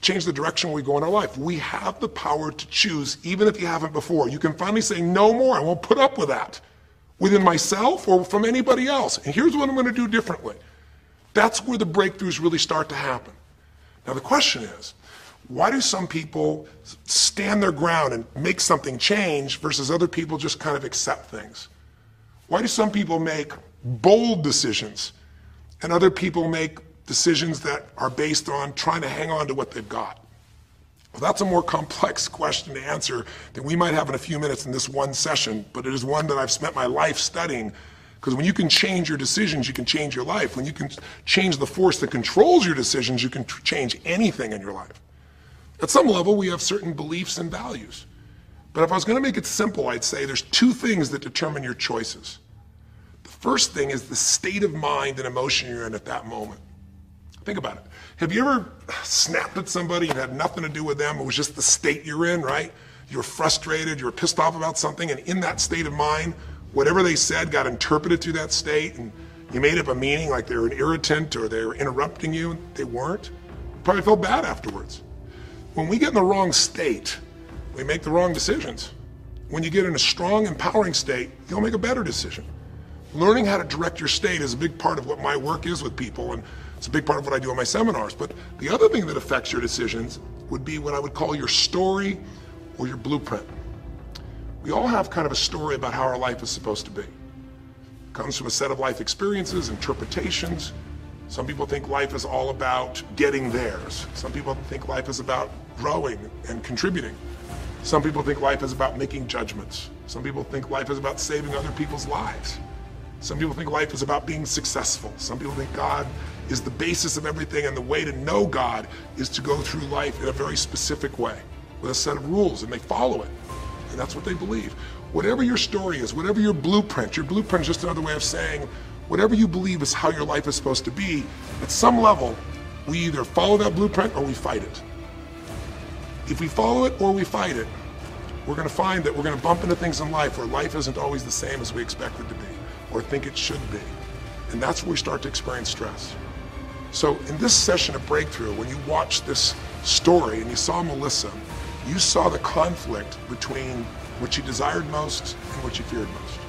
change the direction we go in our life. We have the power to choose, even if you haven't before. You can finally say, no more, I won't put up with that within myself or from anybody else. And here's what I'm going to do differently. That's where the breakthroughs really start to happen. Now, the question is, why do some people stand their ground and make something change versus other people just kind of accept things? Why do some people make bold decisions and other people make decisions that are based on trying to hang on to what they've got? Well, that's a more complex question to answer than we might have in a few minutes in this one session, but it is one that I've spent my life studying. Because when you can change your decisions, you can change your life. When you can change the force that controls your decisions, you can change anything in your life. At some level, we have certain beliefs and values. But if I was going to make it simple, I'd say there's two things that determine your choices. The first thing is the state of mind and emotion you're in at that moment. Think about it. Have you ever snapped at somebody and had nothing to do with them? It was just the state you're in, right? You're frustrated, you're pissed off about something, and in that state of mind, whatever they said got interpreted through that state, and you made up a meaning like they were an irritant or they were interrupting you. They weren't. You probably felt bad afterwards. When we get in the wrong state, we make the wrong decisions. When you get in a strong, empowering state, you'll make a better decision. Learning how to direct your state is a big part of what my work is with people, and it's a big part of what I do in my seminars. But the other thing that affects your decisions would be what I would call your story or your blueprint. We all have kind of a story about how our life is supposed to be. It comes from a set of life experiences, interpretations. Some people think life is all about getting theirs. Some people think life is about growing and contributing. Some people think life is about making judgments. Some people think life is about saving other people's lives. Some people think life is about being successful. Some people think God is the basis of everything, and the way to know God is to go through life in a very specific way with a set of rules, and they follow it. And that's what they believe. Whatever your story is, whatever your blueprint, your blueprint is just another way of saying whatever you believe is how your life is supposed to be, at some level, we either follow that blueprint or we fight it. If we follow it or we fight it, we're going to find that we're going to bump into things in life where life isn't always the same as we expect it to be or think it should be. And that's where we start to experience stress. So in this session of Breakthrough, when you watched this story and you saw Melissa, you saw the conflict between what you desired most and what you feared most.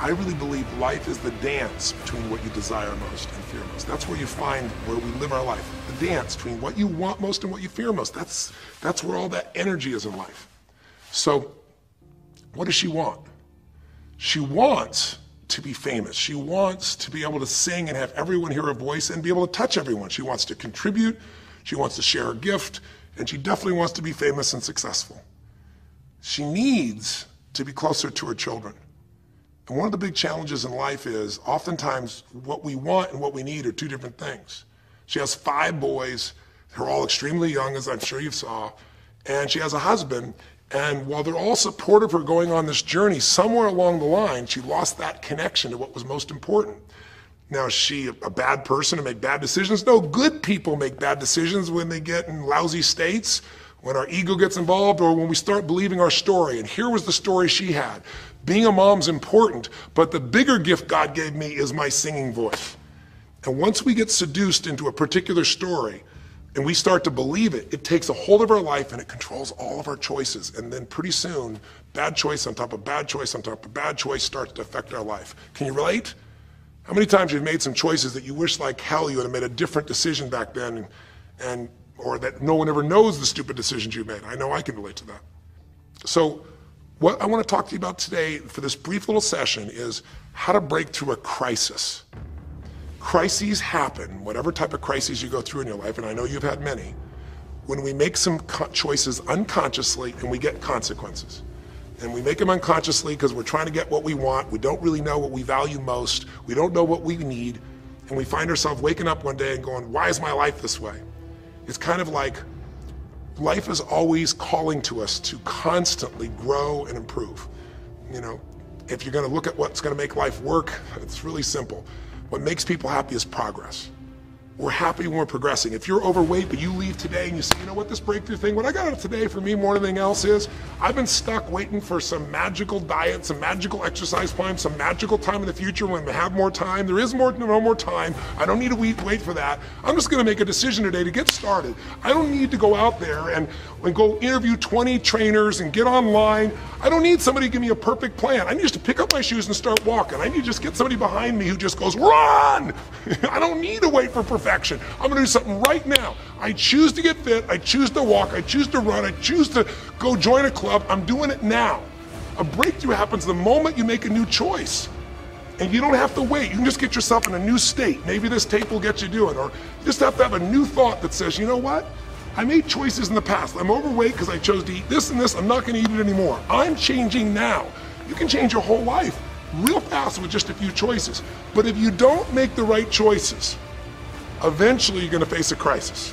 I really believe life is the dance between what you desire most and fear most. That's where you find where we live our life. The dance between what you want most and what you fear most. That's, that's where all that energy is in life. So, what does she want? She wants to be famous. She wants to be able to sing and have everyone hear her voice and be able to touch everyone. She wants to contribute. She wants to share her gift. And she definitely wants to be famous and successful. She needs to be closer to her children. And one of the big challenges in life is oftentimes what we want and what we need are two different things. She has five boys. They're all extremely young, as I'm sure you saw. And she has a husband. And while they're all supportive of her going on this journey, somewhere along the line, she lost that connection to what was most important. Now, is she a bad person to make bad decisions? No, good people make bad decisions when they get in lousy states, when our ego gets involved, or when we start believing our story. And here was the story she had. Being a mom's important, but the bigger gift God gave me is my singing voice. And once we get seduced into a particular story and we start to believe it, it takes a hold of our life and it controls all of our choices. And then pretty soon, bad choice on top of bad choice on top of bad choice starts to affect our life. Can you relate? How many times you've made some choices that you wish like hell you would have made a different decision back then and, and or that no one ever knows the stupid decisions you made? I know I can relate to that. So what I want to talk to you about today for this brief little session is how to break through a crisis. Crises happen, whatever type of crises you go through in your life, and I know you've had many, when we make some choices unconsciously and we get consequences. And we make them unconsciously because we're trying to get what we want. We don't really know what we value most. We don't know what we need. And we find ourselves waking up one day and going, why is my life this way? It's kind of like life is always calling to us to constantly grow and improve. You know, if you're going to look at what's going to make life work, it's really simple. What makes people happy is progress. We're happy when we're progressing. If you're overweight, but you leave today and you say, you know what, this breakthrough thing, what I got out of today for me more than anything else is I've been stuck waiting for some magical diet, some magical exercise plan, some magical time in the future when we have more time. There is more, no more time. I don't need to wait, for that. I'm just going to make a decision today to get started. I don't need to go out there and, and go interview 20 trainers and get online. I don't need somebody to give me a perfect plan. I need just to pick up my shoes and start walking. I need to just get somebody behind me who just goes, run! I don't need to wait for perfection perfection. I'm going to do something right now. I choose to get fit. I choose to walk. I choose to run. I choose to go join a club. I'm doing it now. A breakthrough happens the moment you make a new choice. And you don't have to wait. You can just get yourself in a new state. Maybe this tape will get you doing. Or you just have to have a new thought that says, you know what? I made choices in the past. I'm overweight because I chose to eat this and this. I'm not going to eat it anymore. I'm changing now. You can change your whole life real fast with just a few choices. But if you don't make the right choices, eventually you're going to face a crisis.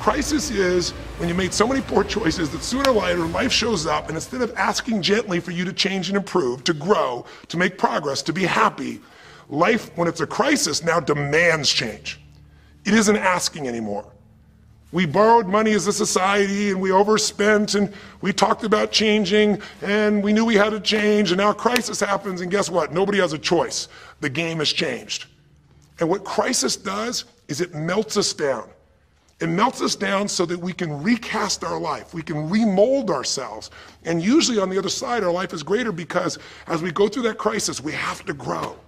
Crisis is when you made so many poor choices that sooner or later life shows up, and instead of asking gently for you to change and improve, to grow, to make progress, to be happy, life, when it's a crisis, now demands change. It isn't asking anymore. We borrowed money as a society and we overspent and we talked about changing and we knew we had to change and now crisis happens and guess what? Nobody has a choice. The game has changed. And what crisis does is it melts us down. It melts us down so that we can recast our life. We can remold ourselves. And usually on the other side, our life is greater because as we go through that crisis, we have to grow.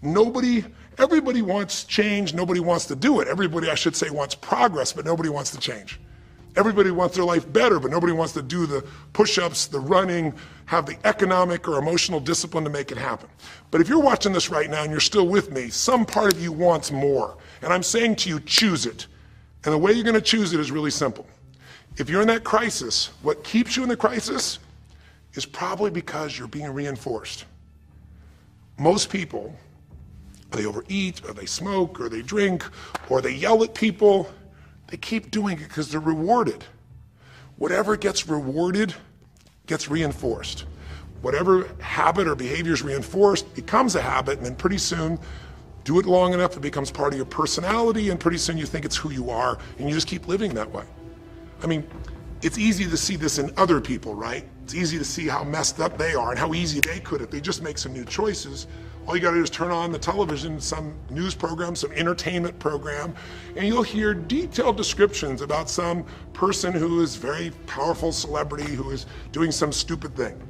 Nobody, everybody wants change. Nobody wants to do it. Everybody, I should say, wants progress, but nobody wants to change. Everybody wants their life better, but nobody wants to do the push ups, the running, have the economic or emotional discipline to make it happen. But if you're watching this right now and you're still with me, some part of you wants more. And I'm saying to you, choose it. And the way you're going to choose it is really simple. If you're in that crisis, what keeps you in the crisis is probably because you're being reinforced. Most people, they overeat, or they smoke, or they drink, or they yell at people they keep doing it because they're rewarded. Whatever gets rewarded gets reinforced. Whatever habit or behavior is reinforced becomes a habit, and then pretty soon, do it long enough, it becomes part of your personality, and pretty soon you think it's who you are, and you just keep living that way. I mean, it's easy to see this in other people, right? It's easy to see how messed up they are and how easy they could if they just make some new choices. All you got to do is turn on the television, some news program, some entertainment program, and you'll hear detailed descriptions about some person who is very powerful celebrity who is doing some stupid thing.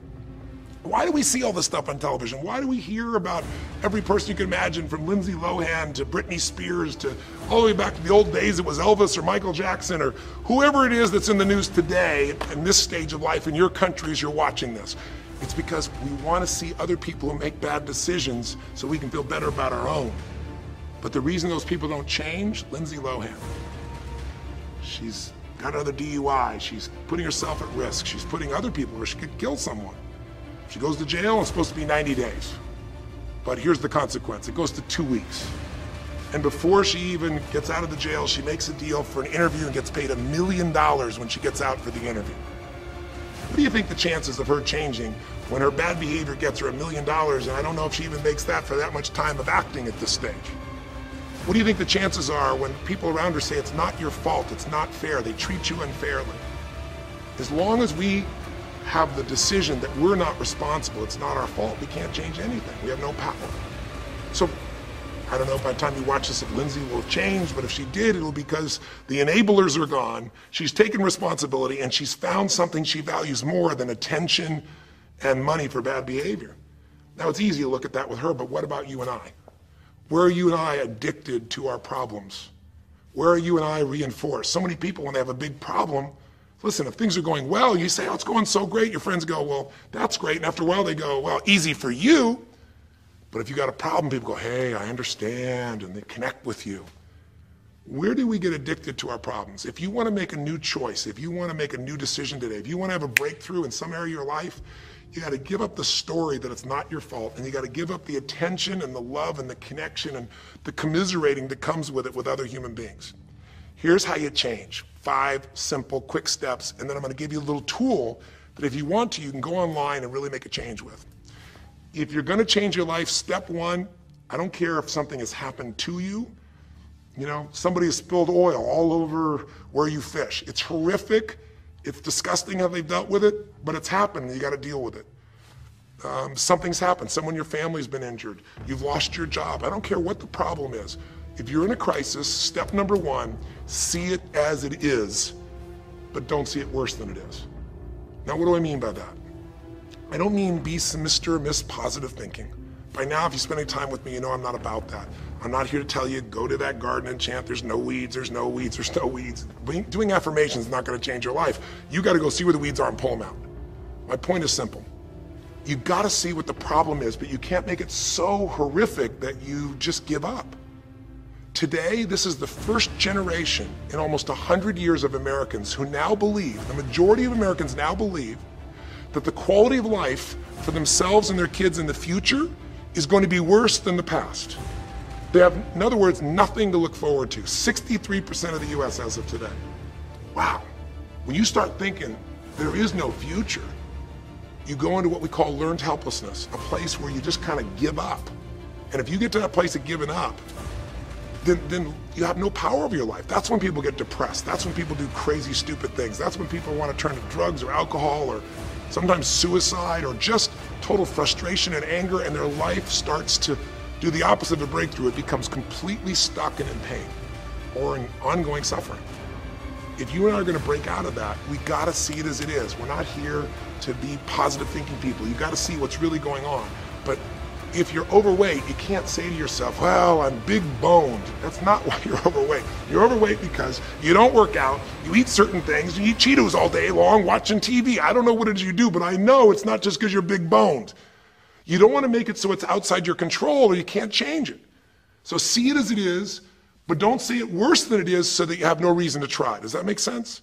Why do we see all this stuff on television? Why do we hear about every person you can imagine, from Lindsay Lohan to Britney Spears to all the way back to the old days it was Elvis or Michael Jackson or whoever it is that's in the news today in this stage of life in your country as you're watching this? It's because we want to see other people make bad decisions so we can feel better about our own. But the reason those people don't change, Lindsay Lohan. She's got another DUI. She's putting herself at risk. She's putting other people where she could kill someone. She goes to jail, it's supposed to be 90 days. But here's the consequence it goes to two weeks. And before she even gets out of the jail, she makes a deal for an interview and gets paid a million dollars when she gets out for the interview. What do you think the chances of her changing when her bad behavior gets her a million dollars and I don't know if she even makes that for that much time of acting at this stage? What do you think the chances are when people around her say it's not your fault, it's not fair, they treat you unfairly? As long as we have the decision that we're not responsible, it's not our fault, we can't change anything. We have no power. So I don't know if by the time you watch this if Lindsay will change, but if she did, it'll be because the enablers are gone. She's taken responsibility and she's found something she values more than attention and money for bad behavior. Now it's easy to look at that with her, but what about you and I? Where are you and I addicted to our problems? Where are you and I reinforced? So many people, when they have a big problem, listen, if things are going well, you say, oh, it's going so great. Your friends go, well, that's great. And after a while, they go, well, easy for you. But if you got a problem, people go, hey, I understand, and they connect with you. Where do we get addicted to our problems? If you want to make a new choice, if you want to make a new decision today, if you want to have a breakthrough in some area of your life, you got to give up the story that it's not your fault, and you got to give up the attention and the love and the connection and the commiserating that comes with it with other human beings. Here's how you change five simple, quick steps, and then I'm going to give you a little tool that if you want to, you can go online and really make a change with. If you're going to change your life, step one, I don't care if something has happened to you, You know, somebody has spilled oil all over where you fish. It's horrific. It's disgusting how they've dealt with it, but it's happened. And you got to deal with it. Um, something's happened. Someone in your family's been injured. You've lost your job. I don't care what the problem is. If you're in a crisis, step number one, see it as it is, but don't see it worse than it is. Now, what do I mean by that? I don't mean be Mr. Miss Positive Thinking. By now, if you spend any time with me, you know I'm not about that. I'm not here to tell you, go to that garden and chant, there's no weeds, there's no weeds, there's no weeds. Doing affirmations is not going to change your life. You got to go see where the weeds are and pull them out. My point is simple. You got to see what the problem is, but you can't make it so horrific that you just give up. Today, this is the first generation in almost 100 years of Americans who now believe, the majority of Americans now believe, that the quality of life for themselves and their kids in the future is going to be worse than the past. They have, in other words, nothing to look forward to. 63% of the US as of today. Wow. When you start thinking there is no future, you go into what we call learned helplessness, a place where you just kind of give up. And if you get to that place of giving up, then, then you have no power over your life. That's when people get depressed. That's when people do crazy, stupid things. That's when people want to turn to drugs or alcohol or sometimes suicide or just total frustration and anger, and their life starts to do the opposite of a breakthrough. It becomes completely stuck and in pain or in ongoing suffering. If you and I are going to break out of that, we got to see it as it is. We're not here to be positive thinking people. You got to see what's really going on. But if you're overweight, you can't say to yourself, well, I'm big boned. That's not why you're overweight. You're overweight because you don't work out, you eat certain things, you eat Cheetos all day long watching TV. I don't know what it is you do, but I know it's not just because you're big boned. You don't want to make it so it's outside your control or you can't change it. So see it as it is, but don't see it worse than it is so that you have no reason to try. Does that make sense?